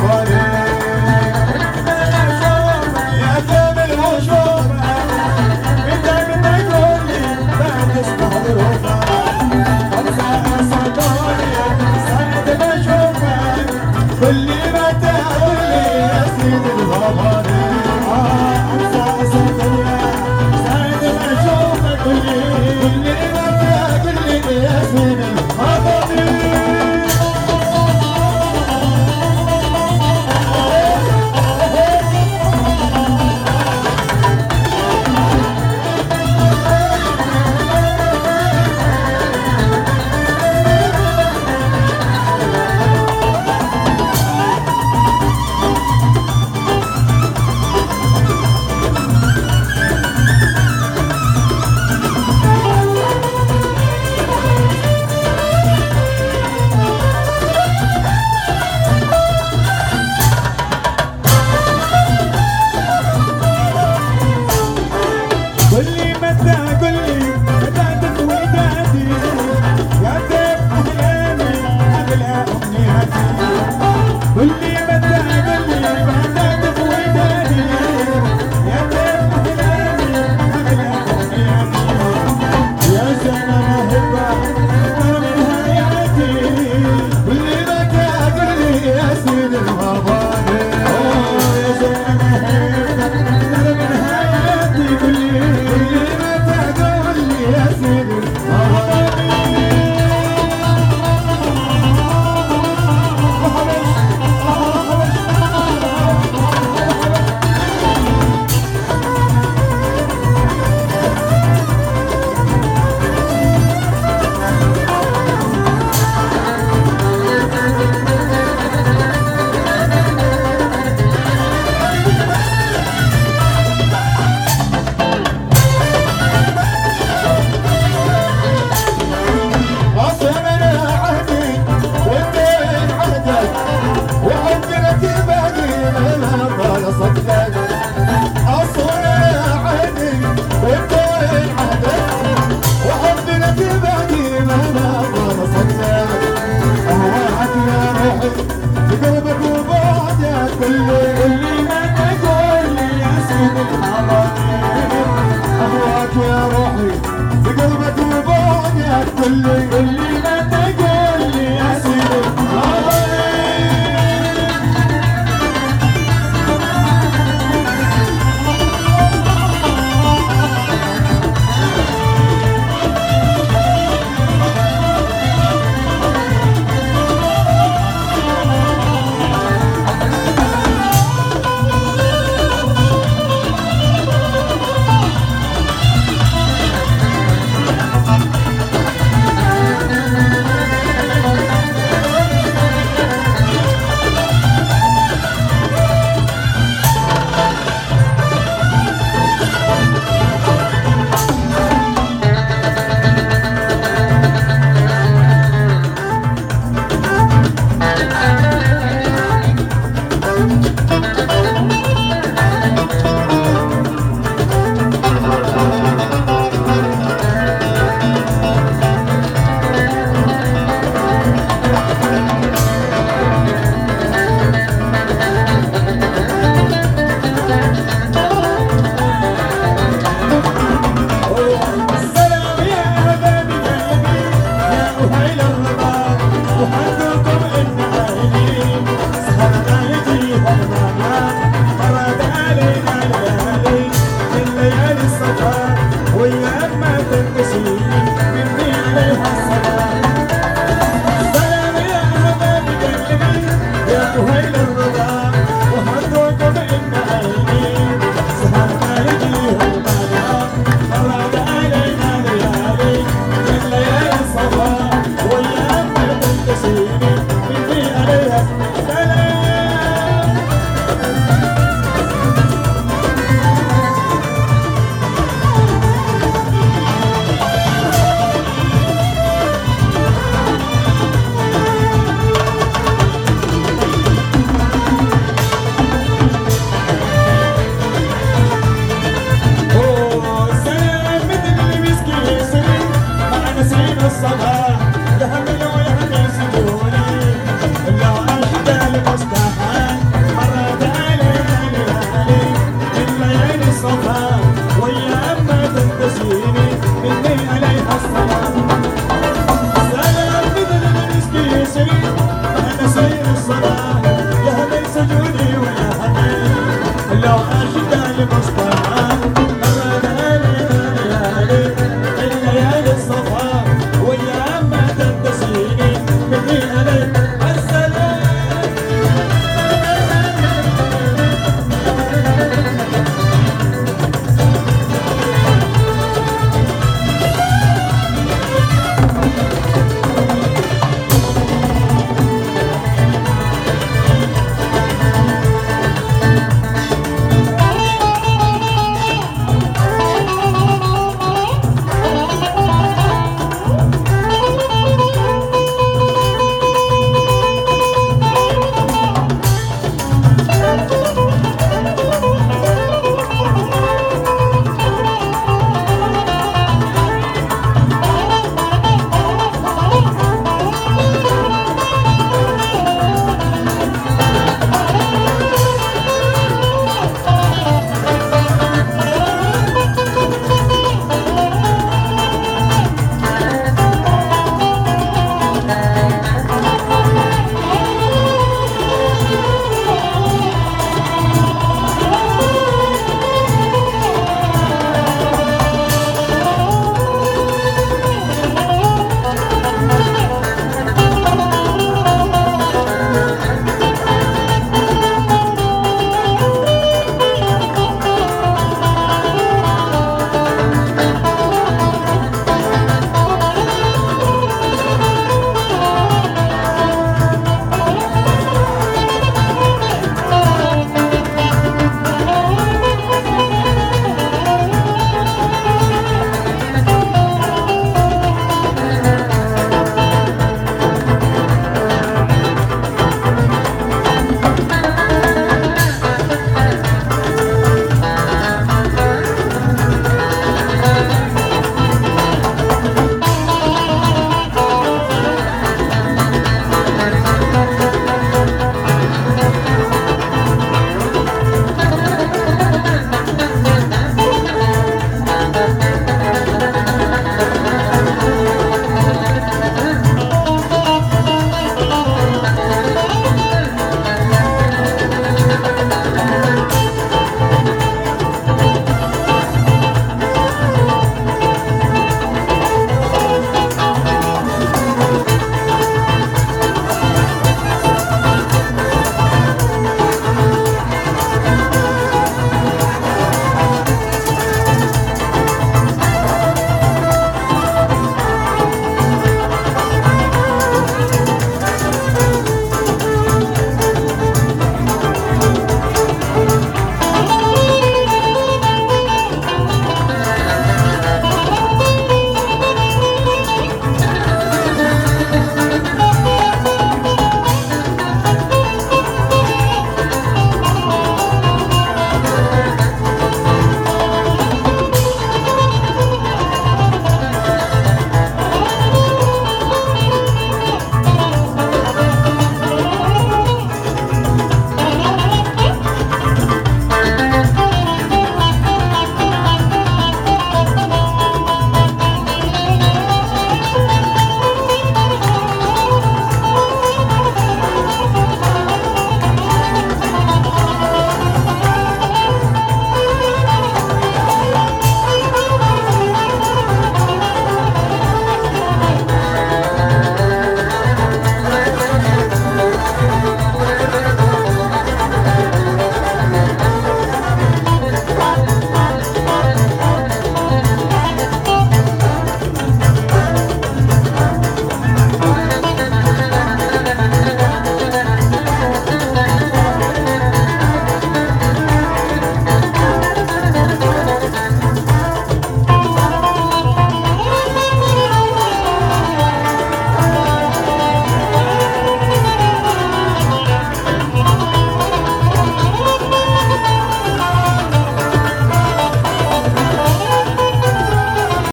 Hare amarte, Jesús.